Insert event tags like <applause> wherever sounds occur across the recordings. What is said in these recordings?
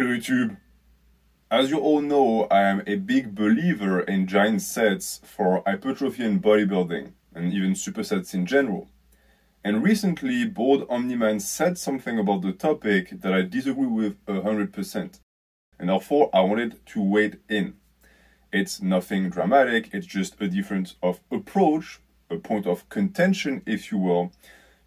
Hello YouTube! As you all know, I am a big believer in giant sets for hypertrophy and bodybuilding, and even supersets in general. And recently, Bald Omni Man said something about the topic that I disagree with 100%. And therefore, I wanted to weigh in. It's nothing dramatic, it's just a difference of approach, a point of contention, if you will,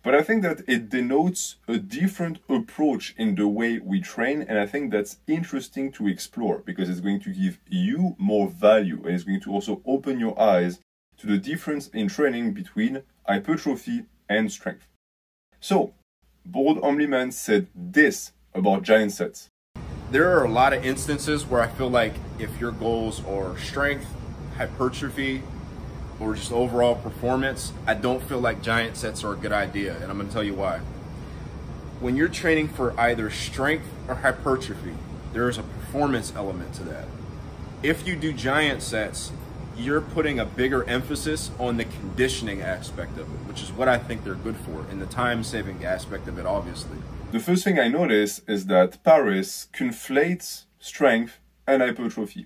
but I think that it denotes a different approach in the way we train, and I think that's interesting to explore because it's going to give you more value and it's going to also open your eyes to the difference in training between hypertrophy and strength. So, Bald Omni Man said this about giant sets. There are a lot of instances where I feel like if your goals are strength, hypertrophy, or just overall performance, I don't feel like giant sets are a good idea, and I'm to tell you why. When you're training for either strength or hypertrophy, there is a performance element to that. If you do giant sets, you're putting a bigger emphasis on the conditioning aspect of it, which is what I think they're good for, and the time saving aspect of it, obviously. The first thing I notice is that Paris conflates strength and hypertrophy.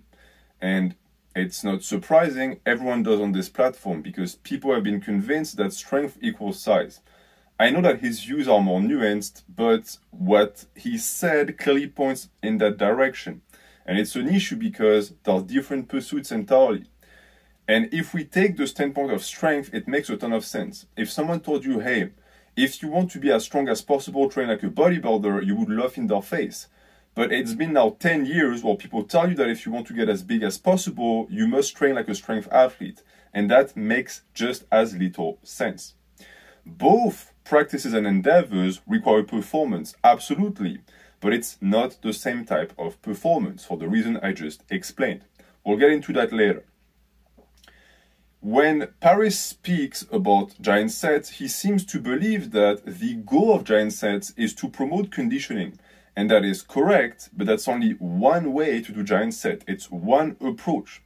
And it's not surprising, everyone does on this platform because people have been convinced that strength equals size. I know that his views are more nuanced, but what he said clearly points in that direction. And it's an issue because there are different pursuits entirely. And if we take the standpoint of strength, it makes a ton of sense. If someone told you, hey, if you want to be as strong as possible, train like a bodybuilder, you would laugh in their face. But it's been now 10 years where people tell you that if you want to get as big as possible, you must train like a strength athlete. And that makes just as little sense. Both practices and endeavors require performance, absolutely. But it's not the same type of performance for the reason I just explained. We'll get into that later. When Paris speaks about giant sets, he seems to believe that the goal of giant sets is to promote conditioning and that is correct, but that's only one way to do giant set. It's one approach.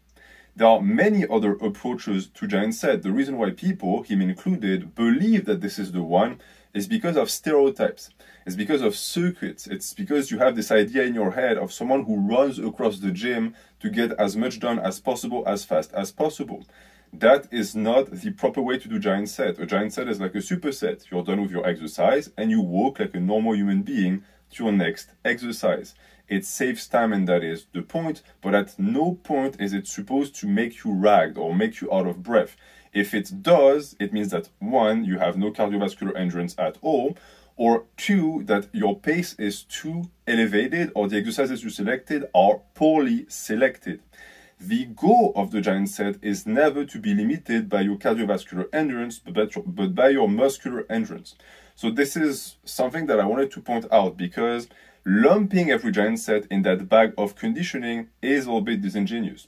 There are many other approaches to giant set. The reason why people, him included, believe that this is the one is because of stereotypes. It's because of circuits. It's because you have this idea in your head of someone who runs across the gym to get as much done as possible as fast as possible. That is not the proper way to do giant set. A giant set is like a superset. You're done with your exercise and you walk like a normal human being to your next exercise. It saves time and that is the point, but at no point is it supposed to make you ragged or make you out of breath. If it does, it means that one, you have no cardiovascular endurance at all, or two, that your pace is too elevated or the exercises you selected are poorly selected. The goal of the giant set is never to be limited by your cardiovascular endurance, but by your muscular endurance. So this is something that I wanted to point out because lumping every giant set in that bag of conditioning is a little bit disingenuous.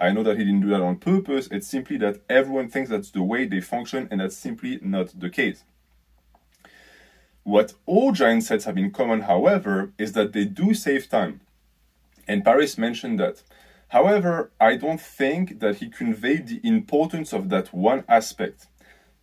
I know that he didn't do that on purpose, it's simply that everyone thinks that's the way they function and that's simply not the case. What all giant sets have in common, however, is that they do save time. And Paris mentioned that. However, I don't think that he conveyed the importance of that one aspect.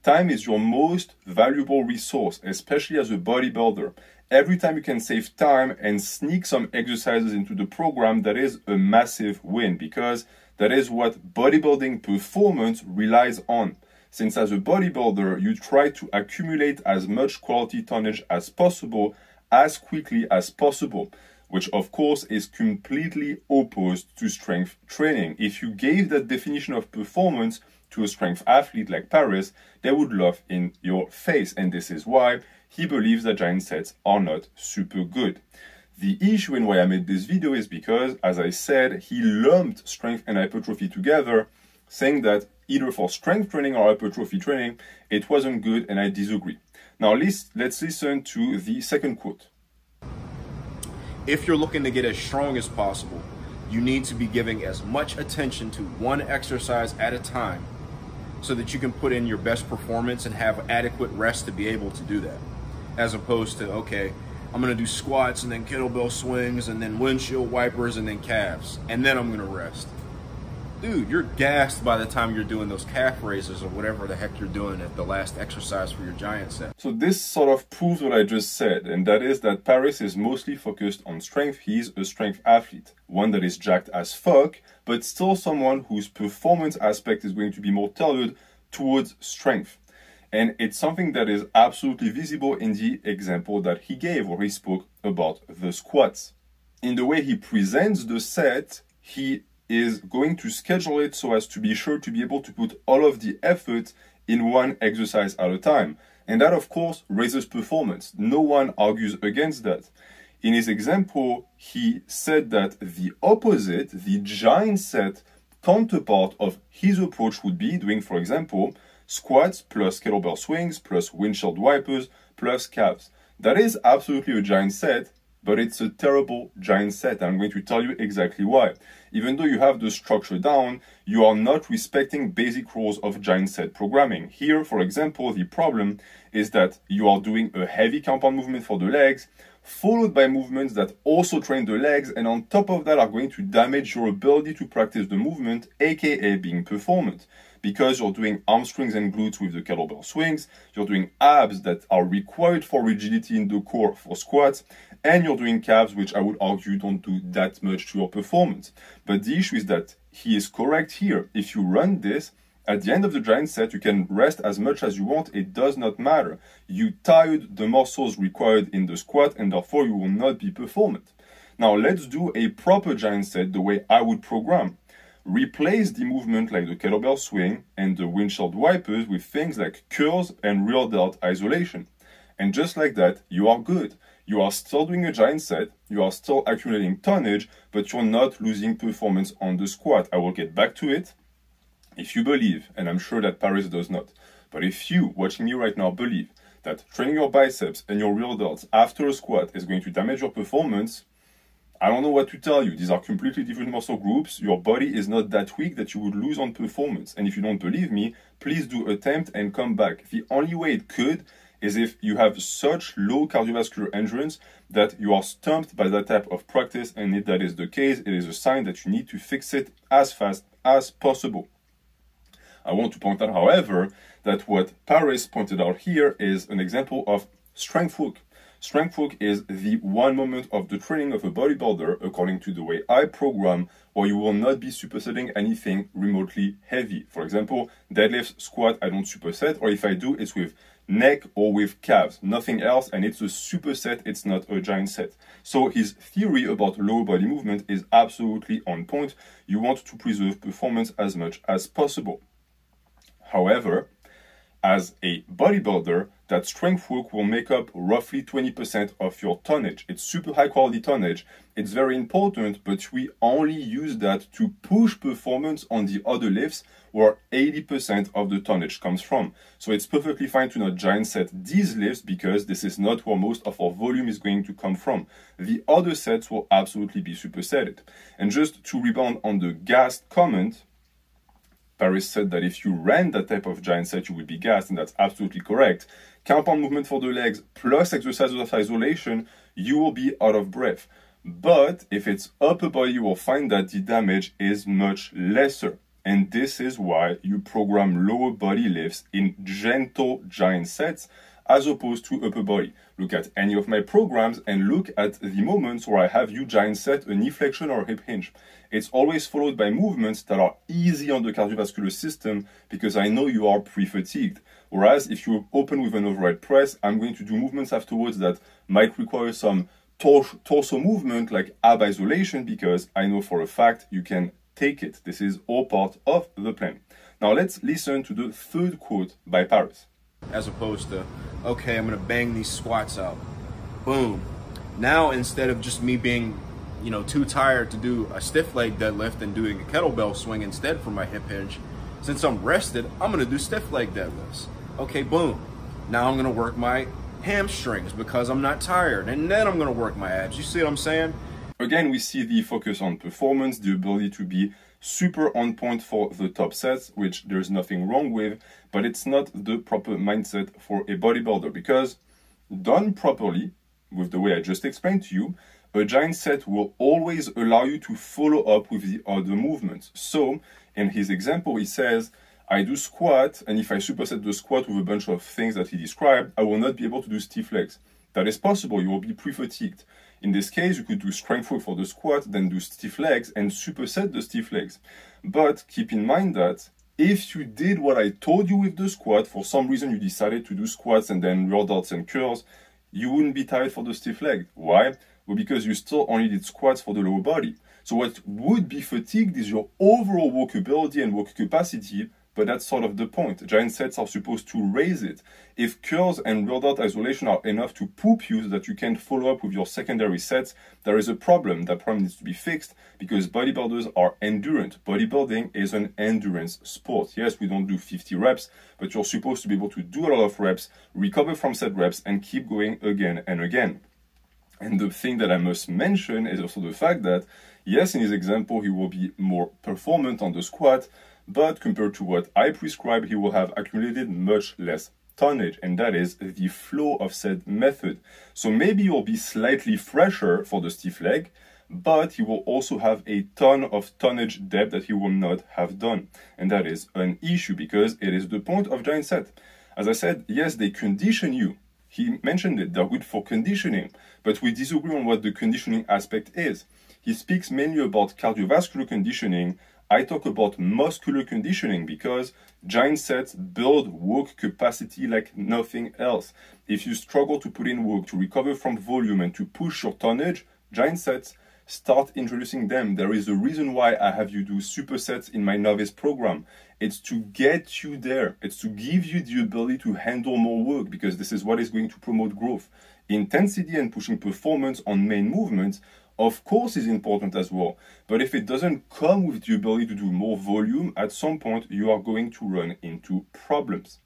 Time is your most valuable resource, especially as a bodybuilder. Every time you can save time and sneak some exercises into the program, that is a massive win because that is what bodybuilding performance relies on. Since as a bodybuilder, you try to accumulate as much quality tonnage as possible as quickly as possible, which of course is completely opposed to strength training. If you gave that definition of performance, to a strength athlete like Paris, they would laugh in your face. And this is why he believes that giant sets are not super good. The issue in why I made this video is because, as I said, he lumped strength and hypertrophy together, saying that either for strength training or hypertrophy training, it wasn't good, and I disagree. Now, let's, let's listen to the second quote. If you're looking to get as strong as possible, you need to be giving as much attention to one exercise at a time so that you can put in your best performance and have adequate rest to be able to do that. As opposed to, okay, I'm gonna do squats and then kettlebell swings and then windshield wipers and then calves, and then I'm gonna rest. Dude, you're gassed by the time you're doing those calf raises or whatever the heck you're doing at the last exercise for your giant set. So this sort of proves what I just said, and that is that Paris is mostly focused on strength. He's a strength athlete, one that is jacked as fuck, but still someone whose performance aspect is going to be more tailored towards strength. And it's something that is absolutely visible in the example that he gave, where he spoke about the squats. In the way he presents the set, he is going to schedule it so as to be sure to be able to put all of the effort in one exercise at a time. And that, of course, raises performance. No one argues against that. In his example, he said that the opposite, the giant set counterpart of his approach would be doing, for example, squats plus kettlebell swings plus windshield wipers plus calves. That is absolutely a giant set, but it's a terrible giant set. I'm going to tell you exactly why. Even though you have the structure down, you are not respecting basic rules of giant set programming. Here, for example, the problem is that you are doing a heavy compound movement for the legs, followed by movements that also train the legs, and on top of that are going to damage your ability to practice the movement, aka being performant because you're doing hamstrings and glutes with the kettlebell swings, you're doing abs that are required for rigidity in the core for squats, and you're doing calves, which I would argue don't do that much to your performance. But the issue is that he is correct here. If you run this, at the end of the giant set, you can rest as much as you want. It does not matter. You tired the muscles required in the squat, and therefore you will not be performant. Now let's do a proper giant set the way I would program replace the movement like the kettlebell swing and the windshield wipers with things like curls and rear delt isolation. And just like that, you are good. You are still doing a giant set, you are still accumulating tonnage, but you're not losing performance on the squat. I will get back to it. If you believe, and I'm sure that Paris does not, but if you, watching me right now, believe that training your biceps and your rear delts after a squat is going to damage your performance, I don't know what to tell you. These are completely different muscle groups. Your body is not that weak that you would lose on performance. And if you don't believe me, please do attempt and come back. The only way it could is if you have such low cardiovascular endurance that you are stumped by that type of practice. And if that is the case, it is a sign that you need to fix it as fast as possible. I want to point out, however, that what Paris pointed out here is an example of strength work. Strength work is the one moment of the training of a bodybuilder, according to the way I program, where you will not be supersetting anything remotely heavy. For example, deadlift, squat, I don't superset, or if I do, it's with neck or with calves, nothing else, and it's a superset, it's not a giant set. So his theory about lower body movement is absolutely on point. You want to preserve performance as much as possible. However, as a bodybuilder, that strength work will make up roughly 20% of your tonnage. It's super high quality tonnage. It's very important, but we only use that to push performance on the other lifts where 80% of the tonnage comes from. So it's perfectly fine to not giant set these lifts because this is not where most of our volume is going to come from. The other sets will absolutely be supersetted. And just to rebound on the gas comment, Paris said that if you ran that type of giant set, you would be gassed, and that's absolutely correct. Compound movement for the legs plus exercises of isolation, you will be out of breath. But if it's upper body, you will find that the damage is much lesser. And this is why you program lower body lifts in gentle giant sets as opposed to upper body. Look at any of my programs and look at the moments where I have you giant set a knee flexion or hip hinge. It's always followed by movements that are easy on the cardiovascular system because I know you are pre-fatigued. Whereas if you open with an overhead press, I'm going to do movements afterwards that might require some torso movement like ab isolation because I know for a fact you can take it. This is all part of the plan. Now let's listen to the third quote by Paris as opposed to, okay, I'm gonna bang these squats out. Boom. Now instead of just me being, you know, too tired to do a stiff leg deadlift and doing a kettlebell swing instead for my hip hinge, since I'm rested, I'm gonna do stiff leg deadlifts. Okay, boom. Now I'm gonna work my hamstrings because I'm not tired, and then I'm gonna work my abs. You see what I'm saying? Again, we see the focus on performance, the ability to be super on point for the top sets, which there's nothing wrong with, but it's not the proper mindset for a bodybuilder because done properly, with the way I just explained to you, a giant set will always allow you to follow up with the other movements. So, in his example, he says, I do squat, and if I superset the squat with a bunch of things that he described, I will not be able to do stiff legs. That is possible, you will be pre-fatigued. In this case, you could do strength work for the squat, then do stiff legs and superset the stiff legs. But keep in mind that if you did what I told you with the squat, for some reason you decided to do squats and then rear and curls, you wouldn't be tired for the stiff leg. Why? Well, because you still only did squats for the lower body. So what would be fatigued is your overall workability and work capacity, but that's sort of the point. Giant sets are supposed to raise it. If curls and rear delt isolation are enough to poop you so that you can't follow up with your secondary sets, there is a problem. That problem needs to be fixed because bodybuilders are endurant. Bodybuilding is an endurance sport. Yes, we don't do 50 reps, but you're supposed to be able to do a lot of reps, recover from set reps, and keep going again and again. And the thing that I must mention is also the fact that, yes, in his example, he will be more performant on the squat, but compared to what I prescribe, he will have accumulated much less tonnage, and that is the flow of said method. So maybe you'll be slightly fresher for the stiff leg, but he will also have a ton of tonnage depth that he will not have done. And that is an issue because it is the point of giant set. As I said, yes, they condition you. He mentioned it, they're good for conditioning, but we disagree on what the conditioning aspect is. He speaks mainly about cardiovascular conditioning I talk about muscular conditioning because giant sets build work capacity like nothing else. If you struggle to put in work to recover from volume and to push your tonnage, giant sets start introducing them. There is a reason why I have you do supersets in my novice program. It's to get you there. It's to give you the ability to handle more work because this is what is going to promote growth. Intensity and pushing performance on main movements of course is important as well. But if it doesn't come with the ability to do more volume, at some point you are going to run into problems.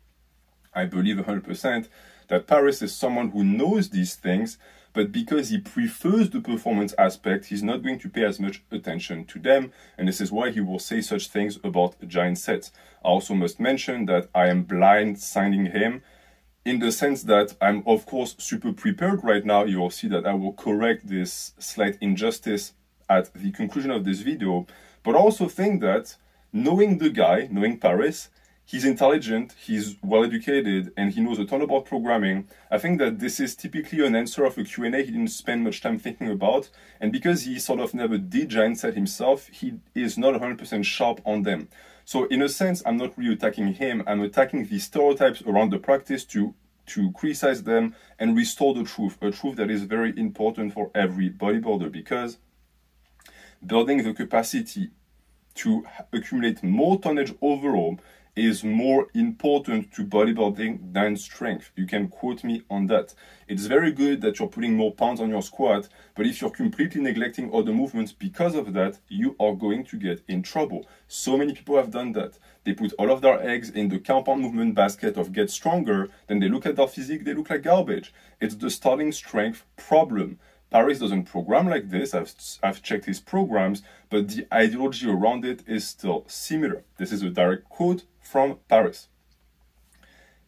I believe 100% that Paris is someone who knows these things, but because he prefers the performance aspect, he's not going to pay as much attention to them, and this is why he will say such things about giant sets. I also must mention that I am blind signing him in the sense that I'm, of course, super prepared right now. You will see that I will correct this slight injustice at the conclusion of this video, but also think that knowing the guy, knowing Paris, he's intelligent, he's well educated, and he knows a ton about programming. I think that this is typically an answer of a Q&A he didn't spend much time thinking about, and because he sort of never did giant set himself, he is not 100% sharp on them. So in a sense, I'm not really attacking him, I'm attacking the stereotypes around the practice to to criticize them and restore the truth, a truth that is very important for every bodybuilder because building the capacity to accumulate more tonnage overall is more important to bodybuilding than strength. You can quote me on that. It's very good that you're putting more pounds on your squat, but if you're completely neglecting other movements because of that, you are going to get in trouble. So many people have done that. They put all of their eggs in the compound movement basket of get stronger, then they look at their physique, they look like garbage. It's the starting strength problem. Paris doesn't program like this. I've, I've checked his programs, but the ideology around it is still similar. This is a direct quote from Paris.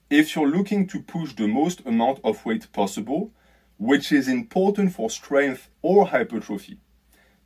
If you're looking to push the most amount of weight possible, which is important for strength or hypertrophy,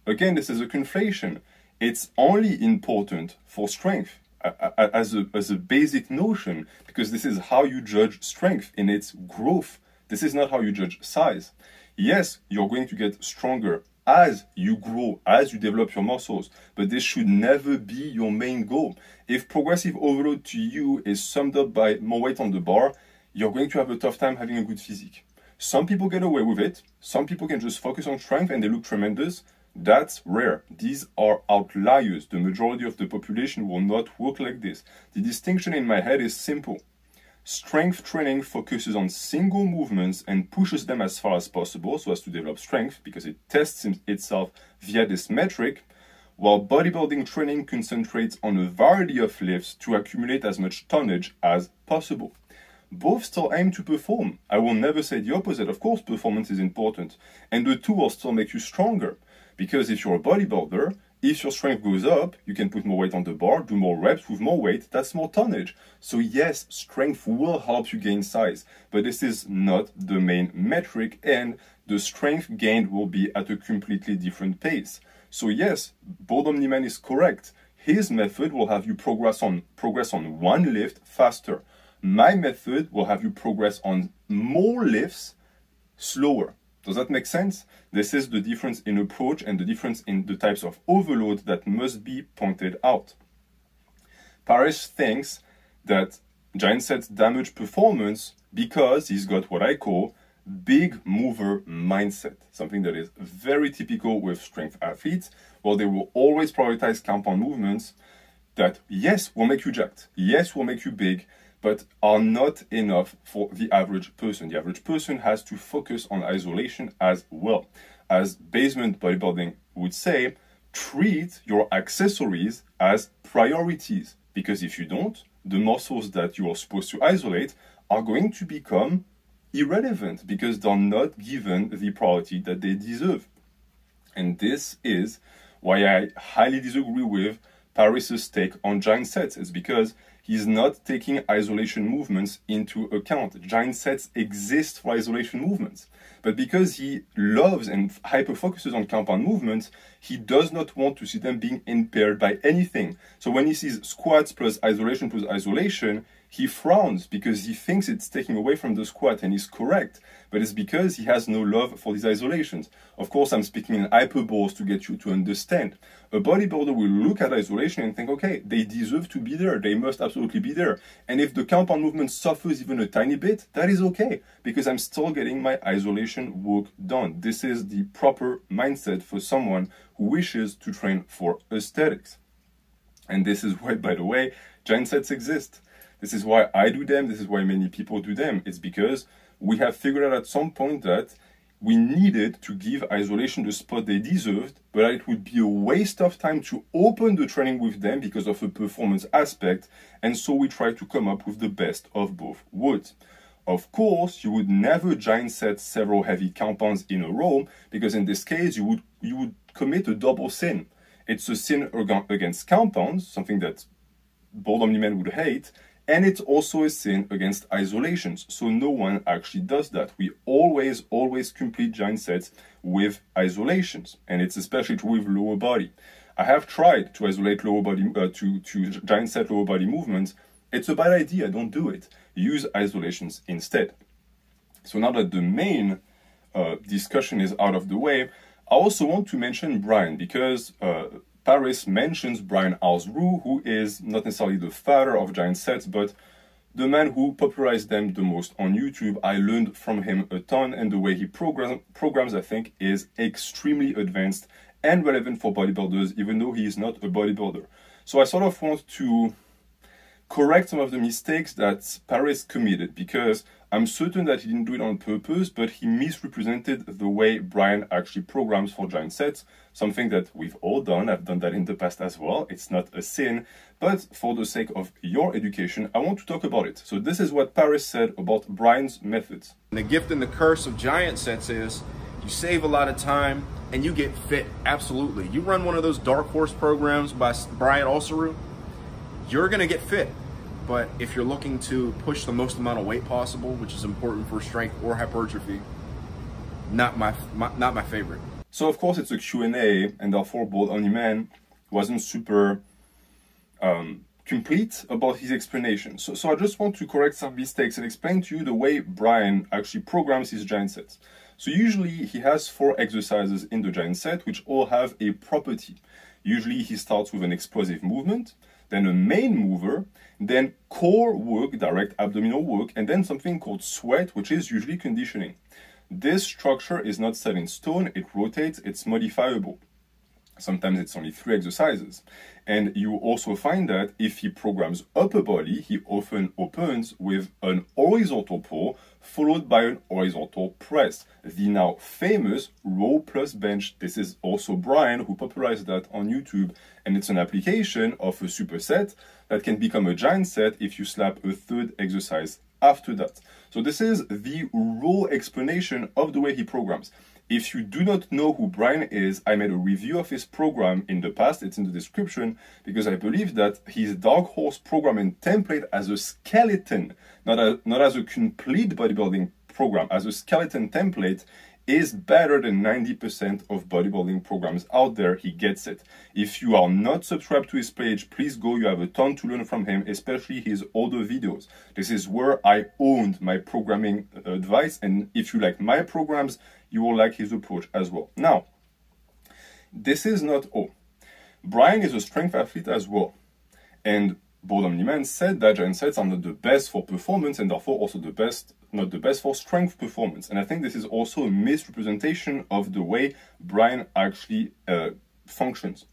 again, this is a conflation. It's only important for strength as a, as a basic notion because this is how you judge strength in its growth. This is not how you judge size. Yes, you're going to get stronger as you grow, as you develop your muscles, but this should never be your main goal. If progressive overload to you is summed up by more weight on the bar, you're going to have a tough time having a good physique. Some people get away with it, some people can just focus on strength and they look tremendous. That's rare. These are outliers. The majority of the population will not work like this. The distinction in my head is simple. Strength training focuses on single movements and pushes them as far as possible so as to develop strength because it tests itself via this metric, while bodybuilding training concentrates on a variety of lifts to accumulate as much tonnage as possible. Both still aim to perform. I will never say the opposite. Of course, performance is important, and the two will still make you stronger. Because if you're a bodybuilder, if your strength goes up, you can put more weight on the bar, do more reps with more weight, that's more tonnage. So yes, strength will help you gain size, but this is not the main metric and the strength gained will be at a completely different pace. So yes, Bald Omni Man is correct. His method will have you progress on progress on one lift faster. My method will have you progress on more lifts slower. Does that make sense? This is the difference in approach and the difference in the types of overload that must be pointed out. Paris thinks that Giant Sets damage performance because he's got what I call big mover mindset, something that is very typical with strength athletes, where they will always prioritize compound movements that, yes, will make you jacked, yes, will make you big, but are not enough for the average person. The average person has to focus on isolation as well. As basement bodybuilding would say, treat your accessories as priorities. Because if you don't, the muscles that you are supposed to isolate are going to become irrelevant because they're not given the priority that they deserve. And this is why I highly disagree with Paris's take on giant sets. is because he's not taking isolation movements into account. Giant sets exist for isolation movements. But because he loves and hyper focuses on compound movements, he does not want to see them being impaired by anything. So when he sees squats plus isolation plus isolation, he frowns because he thinks it's taking away from the squat and he's correct, but it's because he has no love for these isolations. Of course, I'm speaking in hyperboles to get you to understand. A bodybuilder will look at isolation and think, okay, they deserve to be there. They must absolutely be there. And if the compound movement suffers even a tiny bit, that is okay because I'm still getting my isolation work done. This is the proper mindset for someone who wishes to train for aesthetics. And this is why, by the way, giant sets exist. This is why I do them. This is why many people do them. It's because we have figured out at some point that we needed to give isolation the spot they deserved, but it would be a waste of time to open the training with them because of a performance aspect, and so we tried to come up with the best of both worlds. Of course, you would never giant set several heavy compounds in a row, because in this case, you would, you would commit a double sin. It's a sin against compounds, something that Bald Omni Man would hate, and it's also a sin against isolations. So no one actually does that. We always, always complete giant sets with isolations. And it's especially true with lower body. I have tried to isolate lower body, uh, to, to giant set lower body movements. It's a bad idea. Don't do it. Use isolations instead. So now that the main uh, discussion is out of the way, I also want to mention Brian because uh, Paris mentions Brian Alsruhe, who is not necessarily the father of giant sets, but the man who popularized them the most on YouTube. I learned from him a ton, and the way he program, programs, I think, is extremely advanced and relevant for bodybuilders, even though he is not a bodybuilder. So I sort of want to correct some of the mistakes that Paris committed because I'm certain that he didn't do it on purpose, but he misrepresented the way Brian actually programs for giant sets, something that we've all done. I've done that in the past as well. It's not a sin, but for the sake of your education, I want to talk about it. So this is what Paris said about Brian's methods. The gift and the curse of giant sets is you save a lot of time and you get fit absolutely. You run one of those dark horse programs by Brian Alsruhe, you're to get fit but if you're looking to push the most amount of weight possible, which is important for strength or hypertrophy, not my, my not my favorite. So of course it's a Q&A, and therefore Bald Omni Man wasn't super um, complete about his explanation. So, so I just want to correct some mistakes and explain to you the way Brian actually programs his giant sets. So usually he has four exercises in the giant set, which all have a property. Usually he starts with an explosive movement, then a main mover, then core work, direct abdominal work, and then something called sweat, which is usually conditioning. This structure is not set in stone, it rotates, it's modifiable. Sometimes it's only three exercises. And you also find that if he programs upper body, he often opens with an horizontal pull followed by an horizontal press. The now famous row plus bench. This is also Brian who popularized that on YouTube. And it's an application of a superset that can become a giant set if you slap a third exercise after that. So this is the raw explanation of the way he programs. If you do not know who Brian is, I made a review of his program in the past. It's in the description because I believe that his Dark Horse program and template as a skeleton, not, a, not as a complete bodybuilding program, as a skeleton template is better than 90% of bodybuilding programs out there. He gets it. If you are not subscribed to his page, please go. You have a ton to learn from him, especially his older videos. This is where I owned my programming uh, advice. And if you like my programs, you will like his approach as well. Now, this is not all. Brian is a strength athlete as well. And Bald Omni Man said that giant sets are not the best for performance and therefore also the best not the best for strength performance. And I think this is also a misrepresentation of the way Brian actually uh, functions.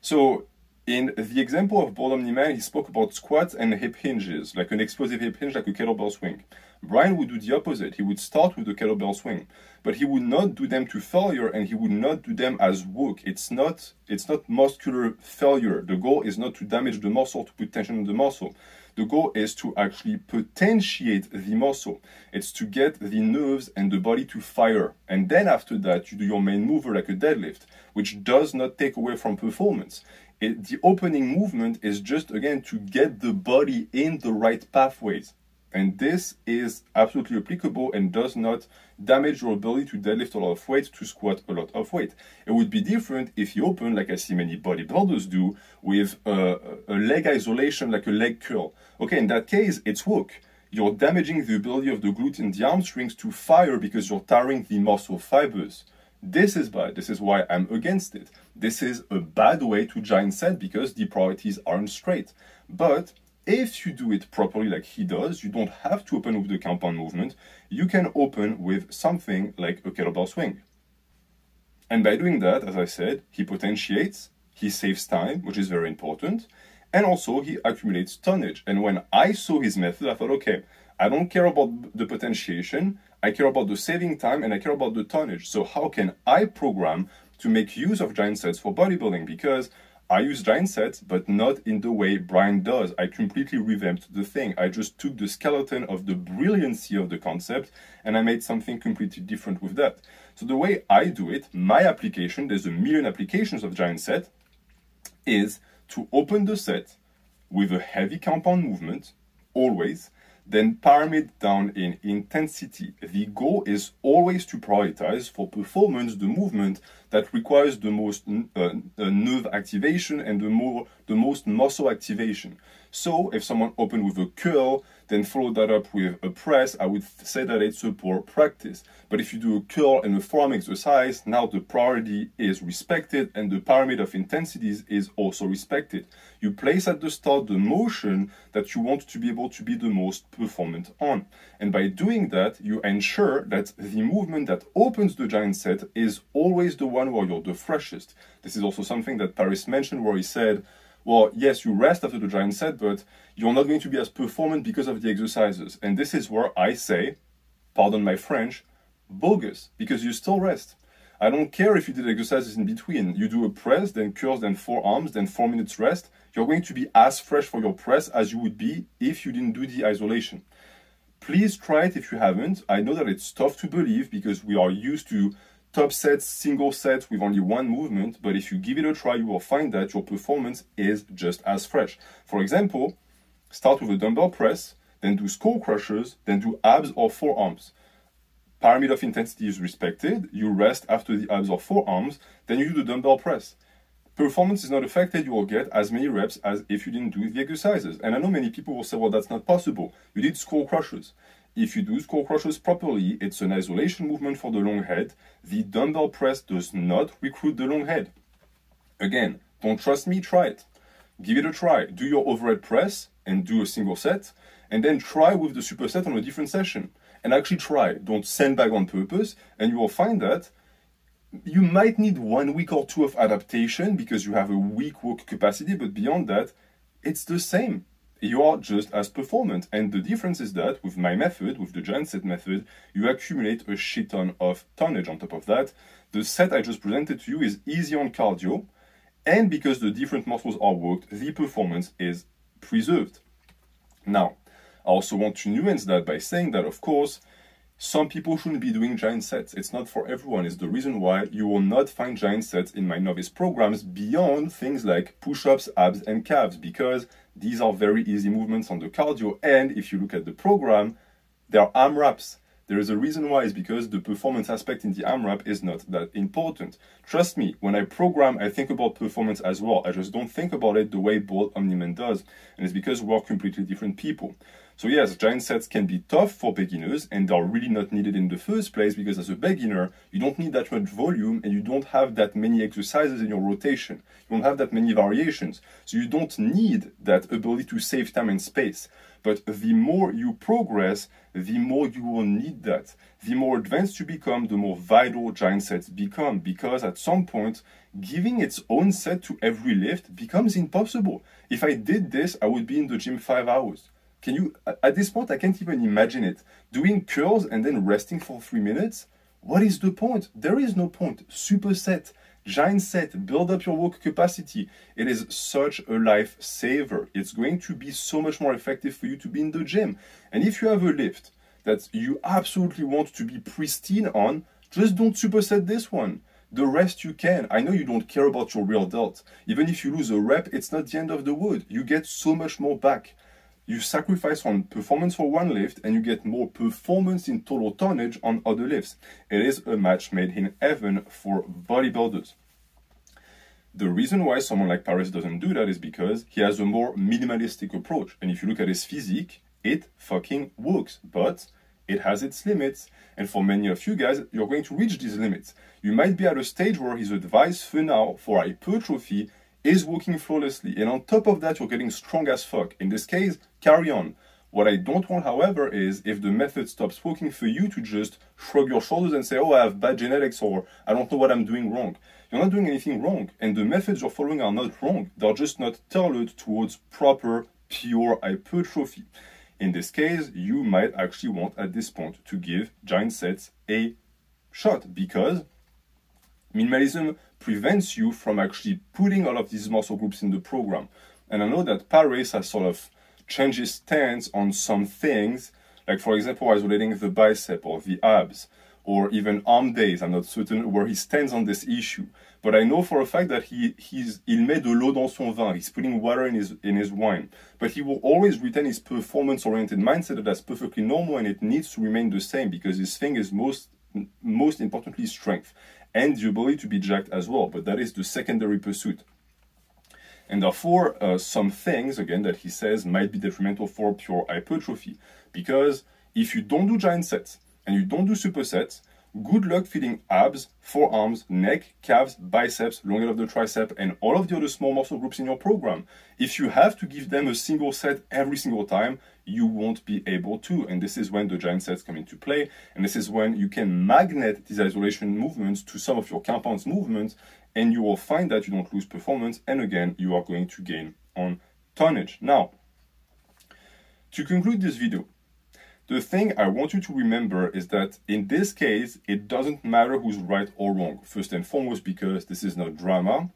So in the example of Bald Omni Man, he spoke about squats and hip hinges, like an explosive hip hinge, like a kettlebell swing. Brian would do the opposite. He would start with the kettlebell swing, but he would not do them to failure and he would not do them as work. It's not it's not muscular failure. The goal is not to damage the muscle, to put tension on the muscle. The goal is to actually potentiate the muscle. It's to get the nerves and the body to fire. And then after that, you do your main mover like a deadlift, which does not take away from performance. It, the opening movement is just again to get the body in the right pathways. And this is absolutely applicable and does not damage your ability to deadlift a lot of weight, to squat a lot of weight. It would be different if you open, like I see many bodybuilders do, with a, a leg isolation, like a leg curl. Okay, in that case, it's work. You're damaging the ability of the glute and the hamstrings to fire because you're tiring the muscle fibers. This is bad. This is why I'm against it. This is a bad way to giant set because the priorities aren't straight. But if you do it properly like he does, you don't have to open with the compound movement. You can open with something like a kettlebell swing. And by doing that, as I said, he potentiates, he saves time, which is very important, and also he accumulates tonnage. And when I saw his method, I thought, okay, I don't care about the potentiation, I care about the saving time, and I care about the tonnage. So how can I program to make use of giant sets for bodybuilding? Because I use giant sets, but not in the way Brian does. I completely revamped the thing. I just took the skeleton of the brilliancy of the concept and I made something completely different with that. So the way I do it, my application, there's a million applications of giant set, is to open the set with a heavy compound movement, always, then pyramid down in intensity. The goal is always to prioritize for performance the movement that requires the most uh, uh, nerve activation and the more the most muscle activation. So if someone open with a curl, then follow that up with a press, I would say that it's a poor practice. But if you do a curl and a forearm exercise, now the priority is respected and the pyramid of intensities is also respected. You place at the start the motion that you want to be able to be the most performant on. And by doing that, you ensure that the movement that opens the giant set is always the one where you're the freshest. This is also something that Paris mentioned where he said, well, yes, you rest after the giant set, but you're not going to be as performant because of the exercises. And this is where I say, pardon my French, bogus, because you still rest. I don't care if you did exercises in between. You do a press, then curls, then forearms, then four minutes rest. You're going to be as fresh for your press as you would be if you didn't do the isolation. Please try it if you haven't. I know that it's tough to believe because we are used to top sets, single sets with only one movement, but if you give it a try, you will find that your performance is just as fresh. For example, start with a dumbbell press, then do skull crushers, then do abs or forearms. Pyramid of intensity is respected, you rest after the abs or forearms, then you do the dumbbell press. Performance is not affected, you will get as many reps as if you didn't do the exercises. And I know many people will say, well, that's not possible. You did skull crushers. If you do skull crushers properly, it's an isolation movement for the long head. The dumbbell press does not recruit the long head. Again, don't trust me, try it. Give it a try. Do your overhead press and do a single set, and then try with the superset on a different session. And actually try. Don't sandbag on purpose, and you will find that you might need one week or two of adaptation because you have a weak work capacity, but beyond that, it's the same you are just as performant. And the difference is that with my method, with the giant set method, you accumulate a shit ton of tonnage on top of that. The set I just presented to you is easy on cardio, and because the different muscles are worked, the performance is preserved. Now, I also want to nuance that by saying that, of course, some people shouldn't be doing giant sets. It's not for everyone. It's the reason why you will not find giant sets in my novice programs beyond things like push-ups, abs, and calves, because these are very easy movements on the cardio. And if you look at the program, there are AMRAPs. There is a reason why, is because the performance aspect in the AMRAP is not that important. Trust me, when I program, I think about performance as well. I just don't think about it the way Bald Omni Man does. And it's because we're completely different people. So yes, giant sets can be tough for beginners and they're really not needed in the first place because as a beginner, you don't need that much volume and you don't have that many exercises in your rotation. You don't have that many variations. So you don't need that ability to save time and space. But the more you progress, the more you will need that. The more advanced you become, the more vital giant sets become because at some point, giving its own set to every lift becomes impossible. If I did this, I would be in the gym five hours. Can you, at this point, I can't even imagine it. Doing curls and then resting for three minutes? What is the point? There is no point. Superset, giant set, build up your work capacity. It is such a lifesaver. It's going to be so much more effective for you to be in the gym. And if you have a lift that you absolutely want to be pristine on, just don't superset this one. The rest you can. I know you don't care about your rear delt. Even if you lose a rep, it's not the end of the wood. You get so much more back you sacrifice on performance for one lift and you get more performance in total tonnage on other lifts. It is a match made in heaven for bodybuilders. The reason why someone like Paris doesn't do that is because he has a more minimalistic approach. And if you look at his physique, it fucking works. But it has its limits. And for many of you guys, you're going to reach these limits. You might be at a stage where his advice for now for hypertrophy is working flawlessly. And on top of that, you're getting strong as fuck. In this case, carry on. What I don't want, however, is if the method stops working for you to just shrug your shoulders and say, oh, I have bad genetics or I don't know what I'm doing wrong. You're not doing anything wrong. And the methods you're following are not wrong. They're just not tailored towards proper, pure hypertrophy. In this case, you might actually want at this point to give giant sets a shot because minimalism prevents you from actually putting all of these muscle groups in the program. And I know that Paris has sort of changed his stance on some things, like for example, isolating the bicep or the abs, or even arm days. I'm not certain where he stands on this issue. But I know for a fact that he he's il met de l'eau dans son vin. He's putting water in his in his wine. But he will always retain his performance-oriented mindset that's perfectly normal and it needs to remain the same because his thing is most most importantly strength and the ability to be jacked as well, but that is the secondary pursuit. And therefore, uh, some things, again, that he says might be detrimental for pure hypertrophy. Because if you don't do giant sets and you don't do supersets, good luck feeding abs, forearms, neck, calves, biceps, long end of the tricep, and all of the other small muscle groups in your program. If you have to give them a single set every single time, you won't be able to. And this is when the giant sets come into play. And this is when you can magnet these isolation movements to some of your compounds movements, and you will find that you don't lose performance. And again, you are going to gain on tonnage. Now, to conclude this video, the thing I want you to remember is that in this case, it doesn't matter who's right or wrong. First and foremost, because this is not drama.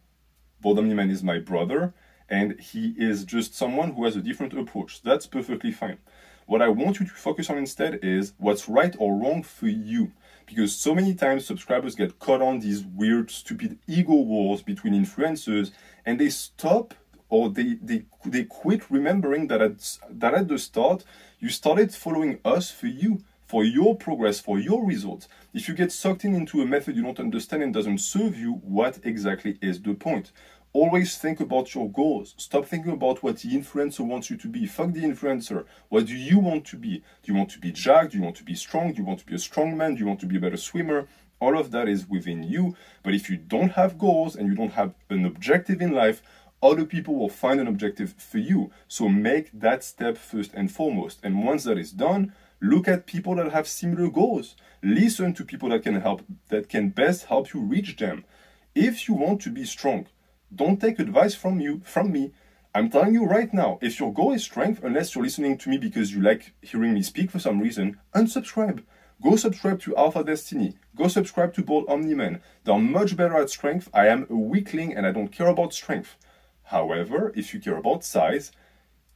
Omniman is my brother and he is just someone who has a different approach. That's perfectly fine. What I want you to focus on instead is what's right or wrong for you. Because so many times subscribers get caught on these weird, stupid ego wars between influencers and they stop or they, they, they quit remembering that at, that at the start, you started following us for you, for your progress, for your results. If you get sucked in into a method you don't understand and doesn't serve you, what exactly is the point? Always think about your goals. Stop thinking about what the influencer wants you to be. Fuck the influencer. What do you want to be? Do you want to be jacked? Do you want to be strong? Do you want to be a strong man? Do you want to be a better swimmer? All of that is within you. But if you don't have goals and you don't have an objective in life, other people will find an objective for you. So make that step first and foremost. And once that is done, look at people that have similar goals. Listen to people that can help, that can best help you reach them. If you want to be strong, don't take advice from you, from me. I'm telling you right now, if your goal is strength, unless you're listening to me because you like hearing me speak for some reason, unsubscribe. Go subscribe to Alpha Destiny. Go subscribe to Bald Omni Man. They're much better at strength. I am a weakling and I don't care about strength. However, if you care about size,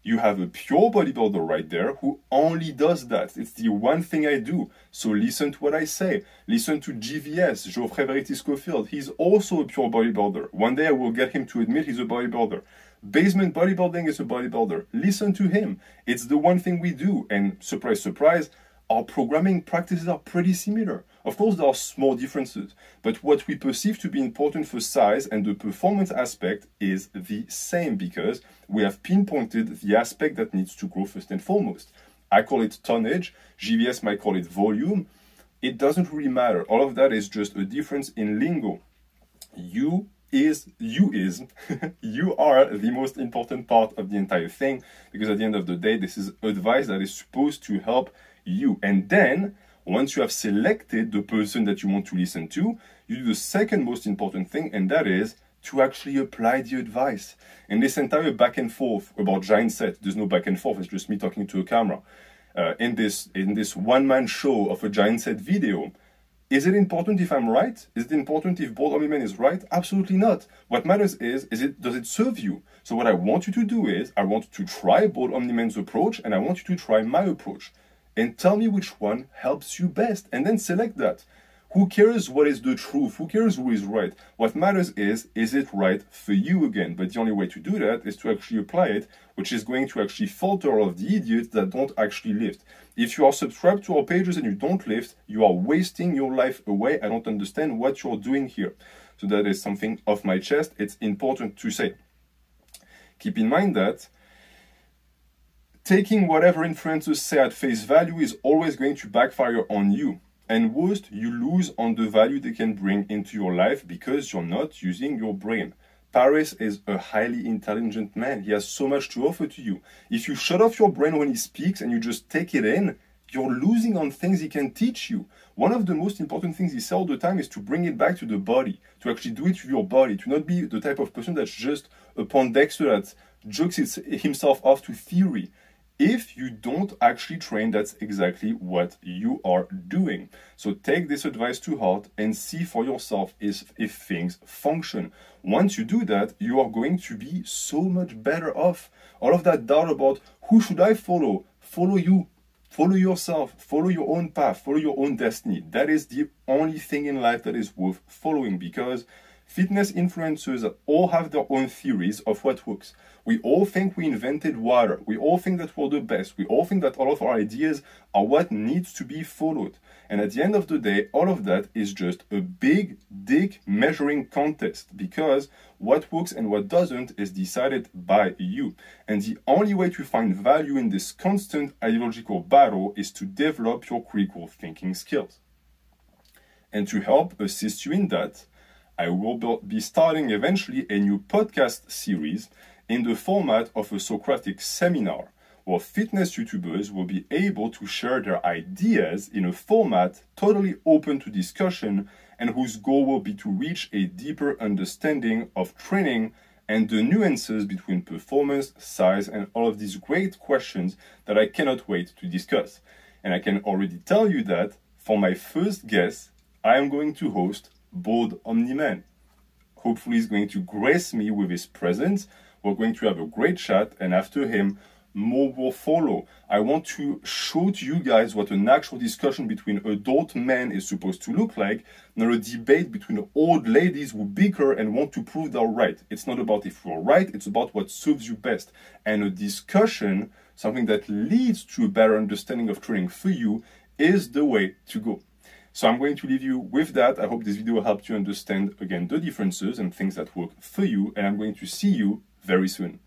You have a pure bodybuilder right there who only does that. It's the one thing I do. So listen to what I say. Listen to GVS, Geoffrey Verity Schofield. He's also a pure bodybuilder. One day I will get him to admit he's a bodybuilder. Basement bodybuilding is a bodybuilder. Listen to him. It's the one thing we do. And surprise, surprise, our programming practices are pretty similar. Of course, there are small differences, but what we perceive to be important for size and the performance aspect is the same because we have pinpointed the aspect that needs to grow first and foremost. I call it tonnage, GVS might call it volume. It doesn't really matter. All of that is just a difference in lingo. You is you is <laughs> you are the most important part of the entire thing because at the end of the day this is advice that is supposed to help you and then once you have selected the person that you want to listen to, you do the second most important thing, and that is to actually apply the advice. And this entire back and forth about giant set, there's no back and forth, it's just me talking to a camera. Uh, in this in this one-man show of a giant set video, is it important if I'm right? Is it important if Bald Omni-Man is right? Absolutely not. What matters is, is it does it serve you? So what I want you to do is, I want to try Bald Omni-Man's approach, and I want you to try my approach and tell me which one helps you best and then select that. Who cares what is the truth? Who cares who is right? What matters is, is it right for you again? But the only way to do that is to actually apply it, which is going to actually filter of the idiots that don't actually lift. If you are subscribed to our pages and you don't lift, you are wasting your life away. I don't understand what you're doing here. So that is something off my chest. It's important to say. Keep in mind that taking whatever influencers say at face value is always going to backfire on you. And worst, you lose on the value they can bring into your life because you're not using your brain. Paris is a highly intelligent man. He has so much to offer to you. If you shut off your brain when he speaks and you just take it in, you're losing on things he can teach you. One of the most important things he says all the time is to bring it back to the body, to actually do it with your body, to not be the type of person that's just a Poindexter that jokes himself off to theory. If you don't actually train, that's exactly what you are doing. So take this advice to heart and see for yourself if, if things function. Once you do that, you are going to be so much better off. All of that doubt about who should I follow? Follow you. Follow yourself. Follow your own path. Follow your own destiny. That is the only thing in life that is worth following because Fitness influencers all have their own theories of what works. We all think we invented water. We all think that we're the best. We all think that all of our ideas are what needs to be followed. And at the end of the day, all of that is just a big dick measuring contest because what works and what doesn't is decided by you. And the only way to find value in this constant ideological battle is to develop your critical thinking skills. And to help assist you in that, I will be starting eventually a new podcast series in the format of a Socratic seminar, where fitness YouTubers will be able to share their ideas in a format totally open to discussion and whose goal will be to reach a deeper understanding of training and the nuances between performance, size, and all of these great questions that I cannot wait to discuss. And I can already tell you that for my first guest, I am going to host Bald Omni-Man. Hopefully, he's going to grace me with his presence. We're going to have a great chat, and after him, more will follow. I want to show to you guys what an actual discussion between adult men is supposed to look like, not a debate between old ladies who bicker and want to prove they're right. It's not about if you're right, it's about what serves you best. And a discussion, something that leads to a better understanding of training for you, is the way to go. So I'm going to leave you with that. I hope this video helped you understand again the differences and things that work for you and I'm going to see you very soon.